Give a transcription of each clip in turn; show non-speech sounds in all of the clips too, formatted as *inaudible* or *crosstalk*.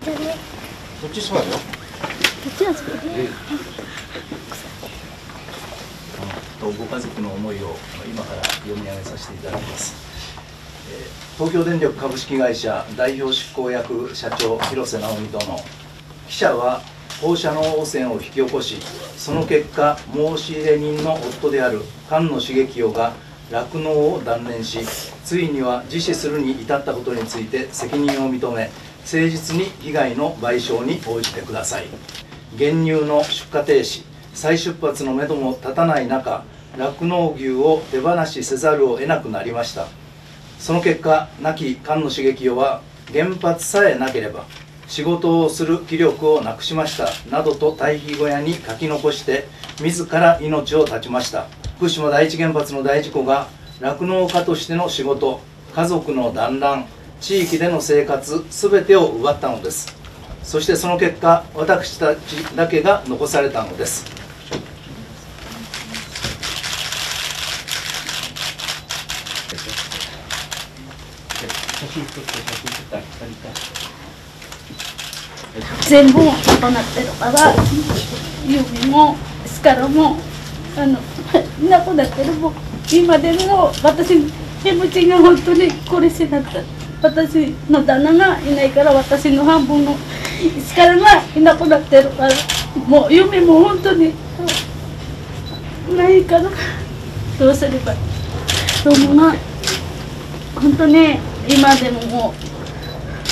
どっち座るよ。こっちは作るご家族の思いを今から読み上げさせていただきます。えー東京電力株式会社代表執行役社長広瀬直美殿。記者は放射能汚染を引き起こしその結果申し入れ人の夫である菅野茂清が酪農を断念しついには自死するに至ったことについて責任を認め誠実に被害の賠償に応じてください。原乳の出荷停止再出発のめども立たない中酪農牛を手放しせざるを得なくなりました。その結果亡き菅野茂清は原発さえなければ仕事をする気力をなくしましたなどと堆肥小屋に書き残して自ら命を絶ちました。福島第一原発の大事故が酪農家としての仕事家族の団らん地域での生活全てを奪ったのです。そしてその結果私たちだけが残されたのです。全部行ってるから夢もスカラもあの *laughs* いなくなってるも今でも私気持ちが本当に苦しくなった。私の旦那がいないから私の半分のスカラがいなくなってるからもう夢も本当にないからどうすればどうもが本当に今でもも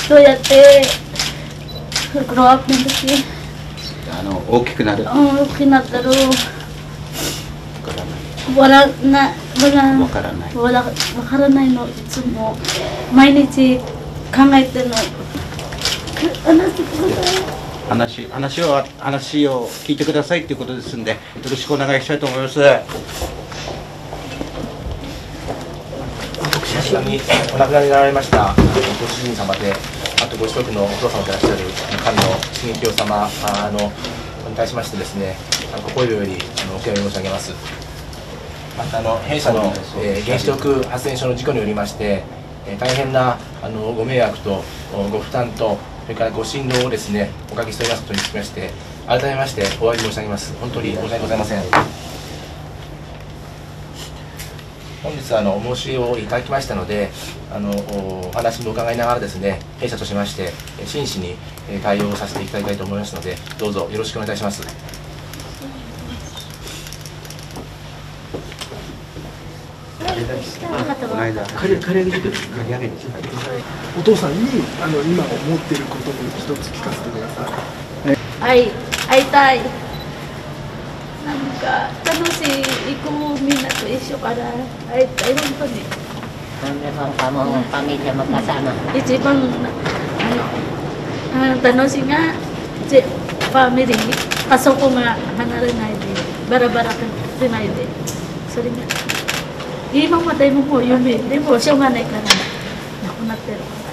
うどうやってグローアップの時あの大きくなる。うん大きくなったらからない笑な笑わからない。わらわからないのいつも毎日考えてるの。く話してください話話を話を聞いてくださいということですんでよろしくお願いしたいと思います。ちなみにお亡くなりになられました。ご主人様で、あとご子息のお父様でいらっしゃる菅野茂清様あのに対しましてですね、あの心よりあのお悔やみ申し上げます。またあの弊社の、えー原子力発電所の事故によりまして、えー大変なあのご迷惑とおご負担とそれからご心労をですねおかけしておりますことにつきまして改めましてお詫び申し上げます。本当に申し訳ございません。本日あのお申し入れをいただきましたのであのおお話も伺いながらですね弊社としましてえ真摯にえ対応させていただきたいと思いますのでどうぞよろしくお願いいたしますこの間刈り刈り上げてくる刈り上げに来たお父さんにあの今思っていることを一つ聞かせてください。会い会いたい。なんか楽しい行くみんなと一緒から会いたい本当に。Meron ka mong pamilya magkasama. 一番あのあ楽しいがじファミリーあそこが離れないでバラバラでないでそれ